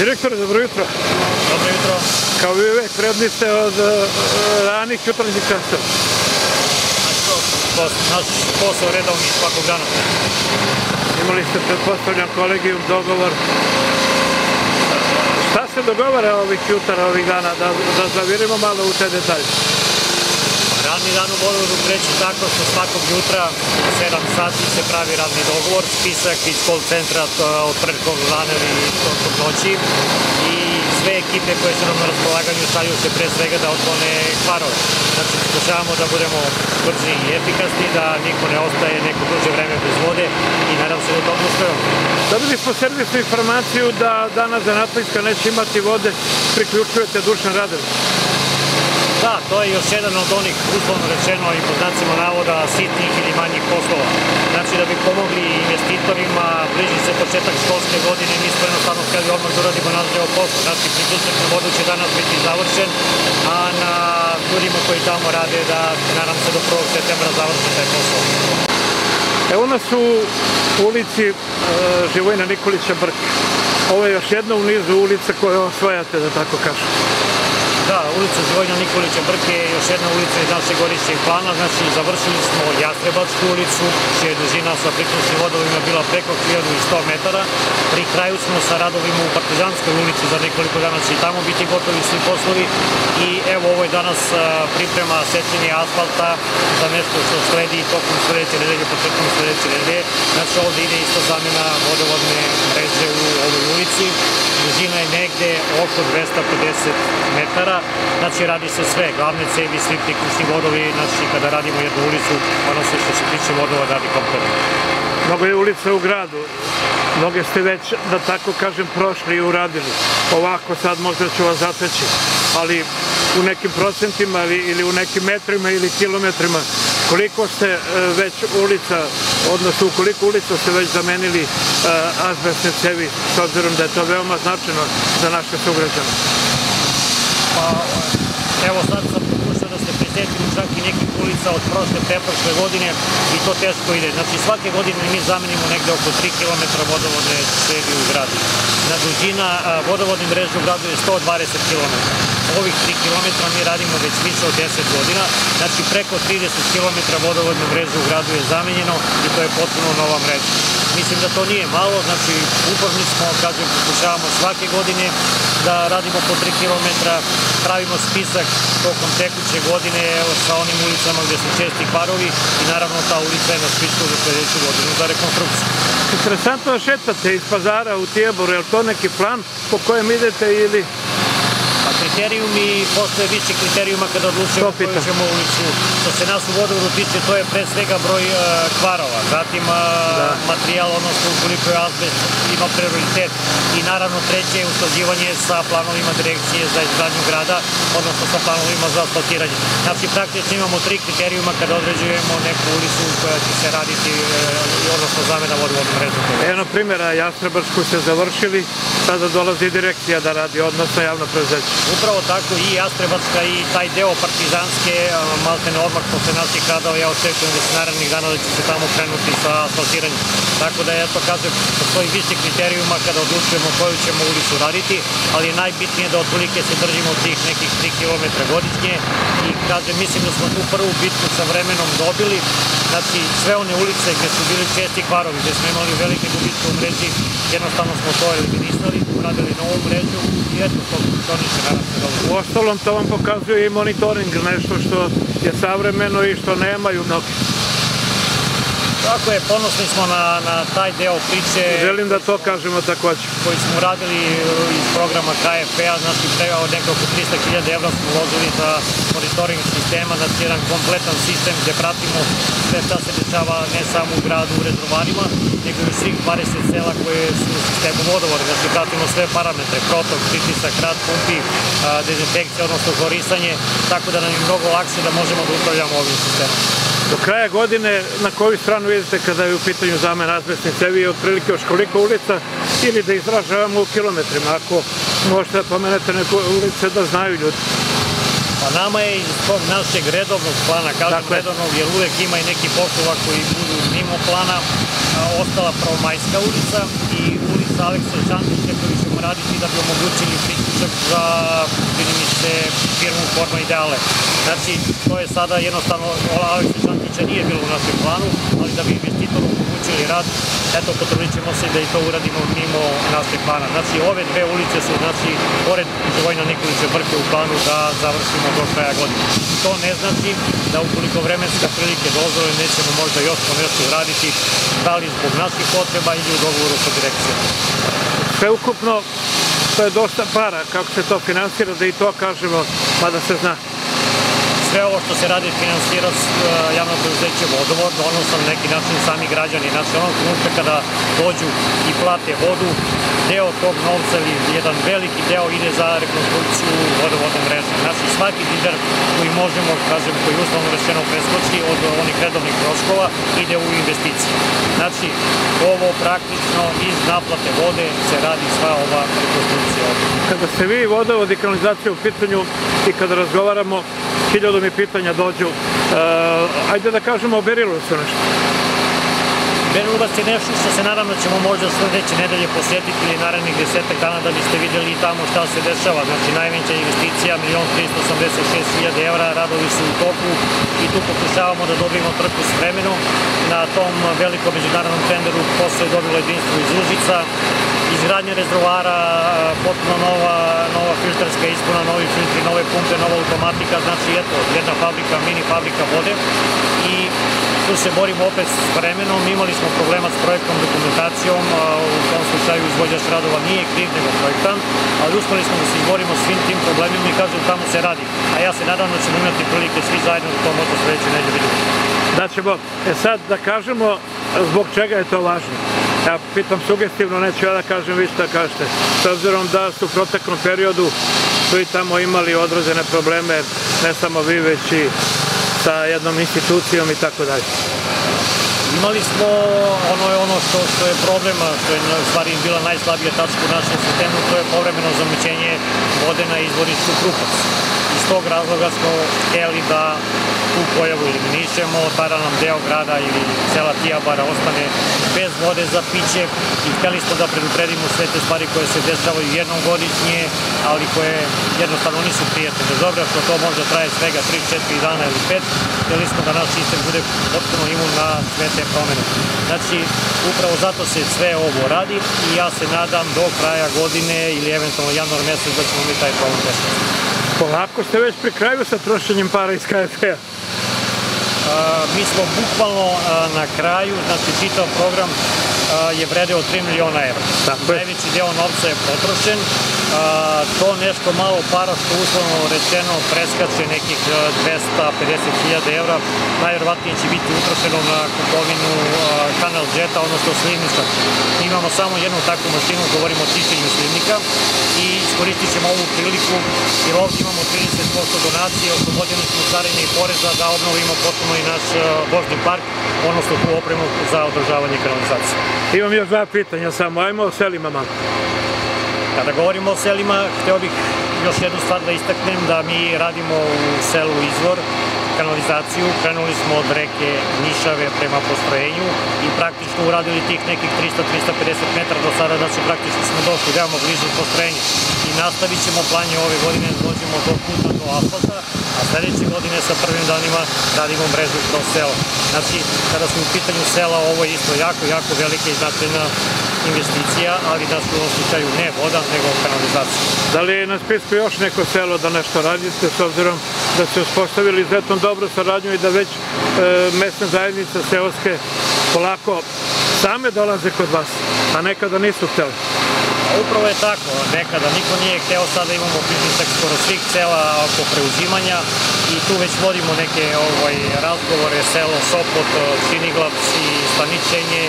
Direktore, dobro jutro. Dobro jutro. Kao vi uvek predni ste od uh, ranih jutarnjih to, to naš posao redovni svakog dana. Imali ste, pretpostavljam, kolegijum, dogovor. Šta se dogovara ovih jutara, ovih dana, da, da zavirimo malo u te detalje? Radni dan u Vodovodu kreće tako što svakog jutra u 7 sati se pravi radni dogovor, spisak iz call centra od predkog dana ili tog noći i sve ekipe koje su nam na raspolaganju stavljaju se pre svega da otklone kvarove. Znači, pokušavamo da budemo brzi i efikasni, da niko ne ostaje neko duže vreme bez vode i nadam se da to uspevamo. Dobili smo servisnu informaciju da danas za Napojska neće imati vode, priključujete Dušan Radović. Da, to je još jedan od onih, uslovno rečeno i po znacima navoda, sitnih ili manjih poslova. Znači da bi pomogli investitorima, bliži se početak školske godine, mi smo jednostavno htjeli odmah da uradimo naš deo posla. Znači priključak na vodu će danas biti završen, a na ljudima koji tamo rade da nadam se do 1. septembra završi taj posao. Evo nas u ulici e, Živojna Nikolića Brke. Ovo je još jedna u nizu ulica koje osvajate, da tako kažem. Da, ulica Živojna Nikolića Brke je još jedna ulica iz našeg godišnjeg plana, znači završili smo Jastrebačku ulicu, čija je dužina sa priključnim vodovima bila preko 1100 metara. Pri kraju smo sa radovima u Partizanskoj ulici, za nekoliko dana će i tamo biti gotovi svi poslovi i evo ovo je danas priprema sečenja asfalta za nešto što sledi tokom sledeće nedelje, početkom sledeće nedelje. Znači ovde ide isto zamena vodovodne mreže u ovoj ulici. Dužina je negde oko 250 metara znači radi se sve, glavne cevi, svi priključni vodovi, znači kada radimo jednu ulicu, ono sve što se tiče vodova radi kompletno. Mnogo je ulica u gradu, mnoge ste već, da tako kažem, prošli i uradili. Ovako sad možda ću vas zateći, ali u nekim procentima ili, ili u nekim metrima ili kilometrima, koliko ste e, već ulica, odnosno u koliko ulica ste već zamenili e, azbestne cevi, s obzirom da je to veoma značajno za naše sugrađane? Evo sad sam pokušao da se prisetimo čak i nekih ulica od prošle, preprošle godine i to teško ide. Znači svake godine mi zamenimo negde oko 3 km vodovodne cevi u gradu. Na dužina vodovodne mreže u gradu je 120 km. Ovih 3 km mi radimo već više od 10 godina, znači preko 30 km vodovodne mreže u gradu je zamenjeno i to je potpuno nova mreža. Mislim da to nije malo, znači uporni smo, kažem, pokušavamo svake godine da radimo po 3 km, pravimo spisak tokom tekuće godine evo, sa onim ulicama gde su česti kvarovi i naravno ta ulica je na spisku za sledeću godinu za rekonstrukciju. Interesantno šetate iz pazara u Tijeboru, je li to neki plan po kojem idete ili Pa kriterijumi, postoje više kriterijuma kada odlučujemo koju ćemo ulicu. Što se nas u vodovodu tiče, to je pre svega broj uh, kvarova, zatim uh, da. materijal, odnosno ukoliko je azbest ima prioritet i naravno treće je usklađivanje sa planovima direkcije za izgradnju grada, odnosno sa planovima za asfaltiranje. Znači praktično imamo tri kriterijuma kada određujemo neku ulicu koja će se raditi, uh, odnosno zamena vodovodnom mrežu. Eno primjera, Jastrebarsku ste završili, sada dolazi direkcija da radi odnosno javno prezeće. Upravo tako i Jastrebatska i taj deo partizanske, maltene odmah posle naših radova, ja očekujem da se narednih dana da će se tamo krenuti sa asfaltiranjem. Tako da, ja to kažem, postoji više kriterijuma kada odlučujemo koju ćemo ulicu raditi, ali je najbitnije da otprilike se držimo tih nekih 3 km godišnje i kažem, mislim da smo tu prvu bitku sa vremenom dobili, znači sve one ulice gde su bili česti kvarovi, gde smo imali velike gubitke u mreži, jednostavno smo to eliminisali, uradili novu mrežu i eto, to funkcioniše U ostalom to vam pokazuje i monitoring, nešto što je savremeno i što nemaju mnogi. Tako je, ponosni smo na, na taj deo priče. Želim da to kažemo takođe. Koji smo radili iz programa KFP-a, znači prega od nekako 300.000 evra smo uložili za monitoring sistema, znači jedan kompletan sistem gde pratimo sve šta se dešava ne samo u gradu, u rezervarima, nego i u svih 20 sela koje su u sistemu vodovora. Znači pratimo sve parametre, protok, pritisak, rad pumpi, dezinfekcija, odnosno horisanje, tako da nam je mnogo lakše da možemo da upravljamo ovim sistemom. Do kraja godine na koju stranu idete kada je u pitanju zamena azbestnih cevi otprilike još koliko ulica ili da izražavamo u kilometrima ako možete da pomenete neke ulice da znaju ljudi. Pa nama je iz tog našeg redovnog plana, kažem dakle. redovnog, jer uvek ima i neki poslova koji budu mimo plana, ostala Prvomajska ulica i ulica za Aleksa Čantića koji ćemo raditi da bi omogućili priključak za, čini mi se, firmu Forma Ideale. Znači, to je sada jednostavno, Aleksa Čantića nije bilo u našem planu, ali da bi investitoru omogućili rad, eto, potrudit ćemo se da i to uradimo mimo našeg plana. Znači, ove dve ulice su, znači, pored Vojna Nikolića Brke u planu da završimo do kraja godine. To ne znači da ukoliko vremenska prilike dozvole nećemo možda još po nešto uraditi, da li zbog naših potreba ili u dogovoru sa direkcijom. Sveukupno, to je dosta para, kako se to finansira, da i to kažemo, mada se zna. Sve ovo što se radi finansira uh, javno preuzeće vodovod, odnosno na neki način sami građani. Znači, onog trenutka kada dođu i plate vodu, deo tog novca ili jedan veliki deo ide za rekonstrukciju vodovodne mreže. Znači, svaki dinar koji možemo, kažem, koji uslovno rečeno preskoči od onih redovnih troškova, ide u investiciju. Znači, ovo praktično iz naplate vode se radi sva ova rekonstrukcija. Kada ste vi vodovod i kanalizacija u pitanju i kada razgovaramo, hiljadu mi pitanja dođu, e, ajde da kažemo, oberilo se nešto. Benubac je nešto što se da ćemo možda sledeće nedelje posjetiti ili narednih desetak dana da biste videli tamo šta se dešava. Znači najveća investicija, 1.386.000 evra, radovi su u toku i tu pokušavamo da dobijemo trku s vremenom. Na tom velikom međunarodnom tenderu posle je dobilo jedinstvo iz Užica, izgradnje rezervoara, potpuno nova, nova filterska ispuna, novi filtri, nove pumpe, nova automatika, znači eto, jedna fabrika, mini fabrika vode i tu se borimo opet s vremenom, imali smo problema s projektom, dokumentacijom, u tom slučaju izvođač radova nije kriv nego projektant, ali uspeli smo da se izborimo s svim tim problemima i kažem tamo se radi. A ja se nadam da ćemo imati prilike svi zajedno da to možda sledeće neđe vidimo. Da ćemo, e sad da kažemo zbog čega je to važno. Ja pitam sugestivno, neću ja da kažem, vi šta kažete. S obzirom da su u proteklom periodu tu i tamo imali određene probleme, ne samo vi, već i sa jednom institucijom i tako dalje. Imali smo ono je ono što, što je problema, što je stvari bila najslabija tačka u našem sistemu, to je povremeno zamućenje vode na izvorištu Krupac. Iz tog razloga smo hteli da tu pojavu eliminišemo, tada nam deo grada ili cela Tijabara ostane bez vode za piće i hteli smo da predupredimo sve te stvari koje se dešavaju jednom godišnje, ali koje jednostavno nisu prijatne. Bez obzira što to možda traje svega 3-4 dana ili 5, hteli smo da naš sistem bude potpuno imun na sve te promene. Znači, upravo zato se sve ovo radi i ja se nadam do kraja godine ili eventualno januar mesec da ćemo mi taj problem rešiti. Polako ste već pri kraju sa trošenjem para iz KFP-a. Mi smo bukvalno na kraju, znači čitav program je vredeo 3 miliona evra. Tako je. Najveći deo novca je potrošen, to nešto malo para što uslovno rečeno preskače nekih 250.000 evra, najverovatnije će biti utrošeno na kupovinu kanal džeta, odnosno slivnica. Imamo samo jednu takvu mašinu, govorimo o čišćenju slivnika i iskoristit ćemo ovu priliku jer ovdje imamo 30% donacije, oslobodili smo carine i poreza da obnovimo potpuno i naš vožni park, odnosno tu opremu za održavanje kanalizacije. Imam još dva pitanja samo, ajmo o selima malo. Kada govorimo o selima, hteo bih još jednu stvar da istaknem da mi radimo u selu Izvor, kanalizaciju, krenuli smo od reke Nišave prema postrojenju i praktično uradili tih nekih 300-350 metara do sada, znači praktično smo došli veoma blizu postrojenja i nastavit ćemo planje ove godine da dođemo do puta do asfalta, a sledeće godine sa prvim danima radimo mrežu kroz selo. Znači, kada smo u pitanju sela, ovo je isto jako, jako velika i značajna investicija, ali da su u slučaju ne voda, nego kanalizacija. Da li je na spisku još neko selo da nešto radite, s obzirom da ste uspostavili izuzetno dobro saradnju i da već e, mesne zajednice seoske polako same dolaze kod vas, a nekada nisu hteli? Upravo je tako, nekada niko nije hteo, sada imamo pritisak skoro svih cela oko preuzimanja i tu već vodimo neke ovaj, razgovore, selo Sopot, Činiglac i Staničenje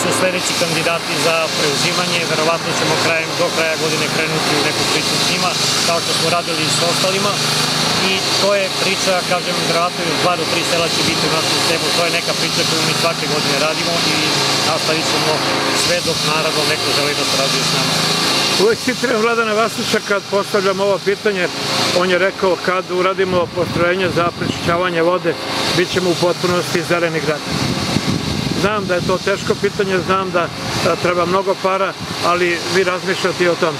su sledeći kandidati za preuzimanje, verovatno ćemo krajem, do kraja godine krenuti u neku priču s njima, kao što smo radili i s ostalima i to je priča, kažem, verovatno još dva do tri sela će biti u našem sistemu, to je neka priča koju mi svake godine radimo i nastavit ćemo sve dok naravno neko želi da sarađuje s nama. Uvek citiram Vladana Vasića kad postavljam ovo pitanje, on je rekao kad uradimo postrojenje za prečišćavanje vode, bit ćemo u potpunosti zeleni grad. Znam da je to teško pitanje, znam da a, treba mnogo para, ali vi razmišljate i o tom.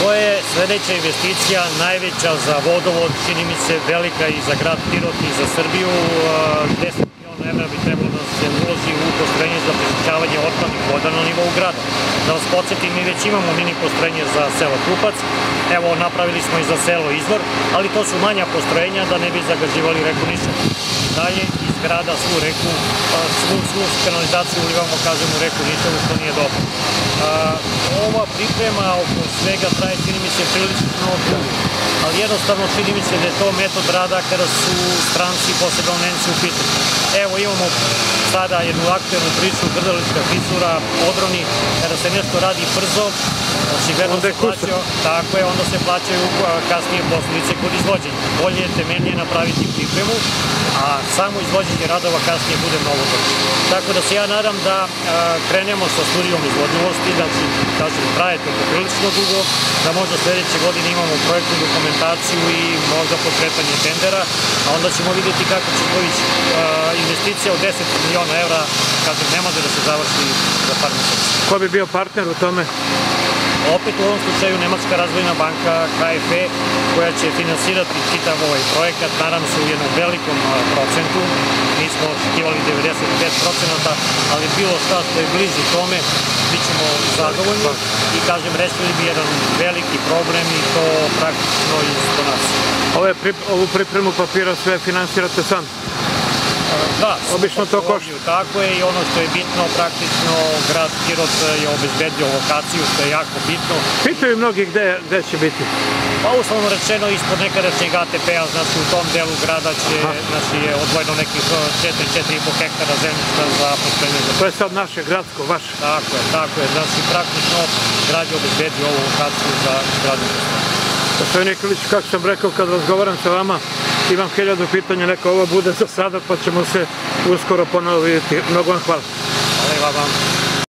To je sledeća investicija, najveća za vodovod, čini mi se velika i za grad Pirot i za Srbiju. E, 10 miliona evra bi trebalo da se uloži u postrojenje za prečišćavanje otpadnih voda na nivou grada. Da vas podsjetim, mi već imamo mini postrojenje za selo Krupac, evo napravili smo i za selo Izvor, ali to su manja postrojenja da ne bi zagađivali reku Niša. Dalje iz grada svu reku, a, svu, svu kanalizaciju ulivamo, kažem, u reku Nišavu, što nije dobro. Ova priprema oko svega traje, čini mi se, prilično dugo, ali jednostavno čini mi se da je to metod rada kada su stranci, posebno Nemci u pitanju. Evo imamo sada jednu aktualnu priču, Grdelička fisura, odroni, kada se nešto radi brzo, očigledno se plaćaju, tako je, onda se plaćaju kasnije posljedice kod izvođenja. Bolje je temeljnije napraviti pripremu, a samo izvođenje radova kasnije bude mnogo brzo. Tako da se ja nadam da a, krenemo sa studijom izvodljivosti, da će, kažem, traje to poprilično dugo, da možda sledeće godine imamo projektnu dokumentaciju i možda pokretanje tendera, a onda ćemo vidjeti kako će to ići. Investicija od 10 miliona evra, kažem, ne može da se završi za par meseci. Ko bi bio partner u tome? Opet u ovom slučaju Nemačka razvojna banka KFE koja će finansirati čitav ovaj projekat, naravno se u jednom velikom procentu, mi smo očekivali 95 procenata, ali bilo šta što je blizu tome, bit ćemo zadovoljni i kažem, rešili bi jedan veliki problem i to praktično iz donacije. Ove, ovu pripremu papira sve finansirate sam. Da, Obično to košta. Tako je i ono što je bitno, praktično grad Pirot je obezbedio lokaciju, što je jako bitno. Pitaju mnogi gde, gde će biti. Pa uslovno rečeno ispod nekadašnjeg ATP-a, znači u tom delu grada će, znači je odvojeno nekih 4-4,5 hektara zemljišta za postrojenje za To je sad naše gradsko, vaše. Tako je, tako je, znači praktično grad je obezbedio ovu lokaciju za gradnju postrojenja. Gospodin Nikolić, kako sam rekao, kad razgovaram sa vama, imam hiljadu pitanja, neka ovo bude za sada, pa ćemo se uskoro ponovo vidjeti. Mnogo vam hvala. Hvala i.